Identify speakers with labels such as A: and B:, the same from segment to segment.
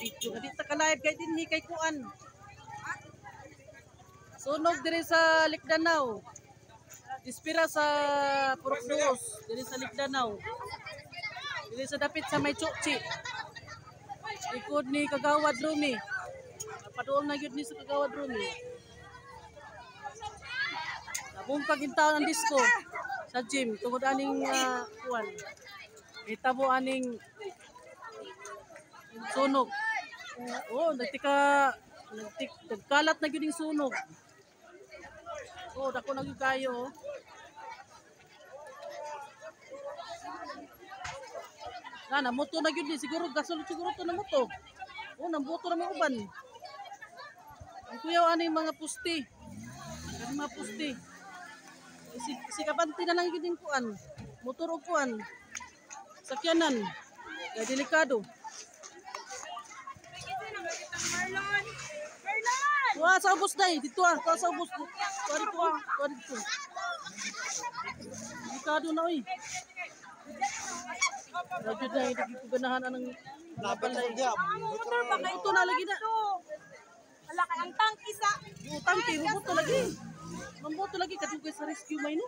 A: Video nga dito ka live kay din kay kuan. Sunog diri sa Likdanao. Dispira sa Purokdos, diri sa Likdanao. Diri sa dapit sa may Chokchi. Likod ni Kagawad Rumi. Napaduol na yun ni sa Kagawad Rumi. Nabumpag yung taon ang disco sa gym. Tungod aning uh, kuwan. Kita mo aning sunog. Oh, nagtika nagtik nagkalat na gyud yung sunog. Oh, dako na gyud kayo. oh. Na, namoto na gyud ni siguro gasol siguro to na moto. Oh, namboto na mo uban. Ang kuyaw ani mga pusti. Ang mga pusti. Si, si kapanti na lang gyud yung kuan. Motor o kuan. Sakyanan. Kaya delikado.
B: Marlon! Marlon!
A: Tuwa sa ubos day, dito ah, tuwa sa ubos. Tuwa dito ah, tuwa dito. Delikado na oy. Radyo na, hindi ko ganahan ng mga balay.
B: Mga motor ba kayo?
A: Ito na lagi na.
B: Wala ka ang tangki sa...
A: Utang kay mabuto lagi. Mabuto lagi kadugay sa rescue may no.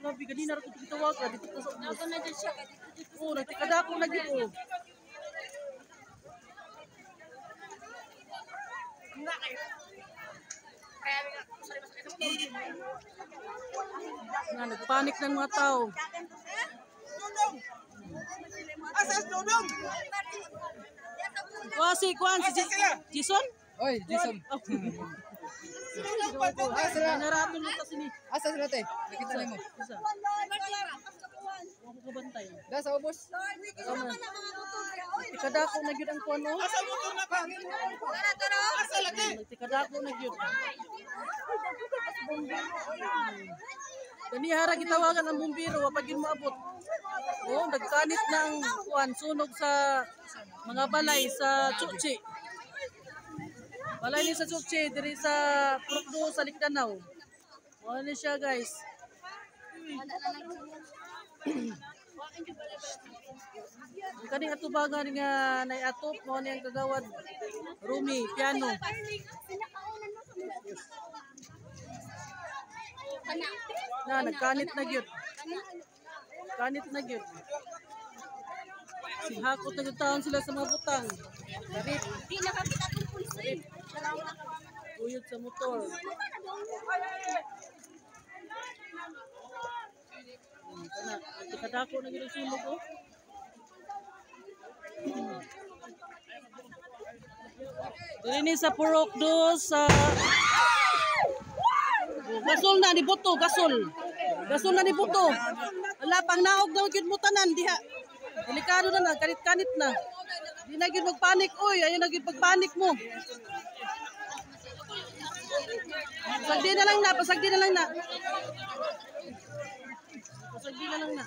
A: Grabe ganina ra ko gitawag ka dito ka sa ubos.
B: Ako na dyan siya. kaya dito, dito.
A: Oh, nagtikadako oh. Na nagpanik ng mga tao.
C: Asas dudong.
A: Kuha si Kuan si Jason?
D: Oy, Jason.
A: Sila. Naraton mo ta sini.
D: Asa sila te? Nakita nimo.
A: Isa. Ako kabantay.
D: Da sa ubos.
A: Tikadako na gyud ang kuan oh.
C: Asa motor na pa. Asa lagi.
A: Nagtikadako na gyud. Kani hara gitawagan ang bumbiro wa pa gyud moabot. Oh, nagkanit na ang kuan sunog sa mga balay sa Chuchi. Balay ni sa Chuchi diri sa Purokdo sa Likdanao. Ano ni siya guys? Kaning atubangan nga naiatop mo ni ang kagawad Rumi piano. Na nagkanit na gyud. Kanit na gyud. Si hakot na taon sila sa mga butang. Garit,
B: Di nakakita itong pulsi.
A: uyod sa motor. Hmm, kana, kadako na ang sunog oh. Dili sa Purok do sa gasol na ni buto, gasol. Gasol na ni buto. Wala pang naog daw gyud mo tanan diha. Delikado na na, kanit-kanit na. Di na gyud magpanik oy, ayo na gyud pagpanik mo. Pasagdi na lang na, pasagdi na lang na. Pasagdi na lang na.